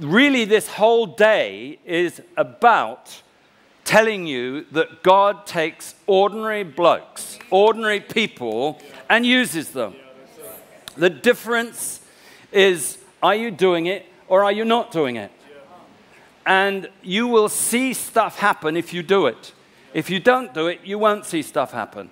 really, this whole day is about telling you that God takes ordinary blokes, ordinary people, and uses them. The difference is are you doing it or are you not doing it? And you will see stuff happen if you do it. If you don't do it, you won't see stuff happen.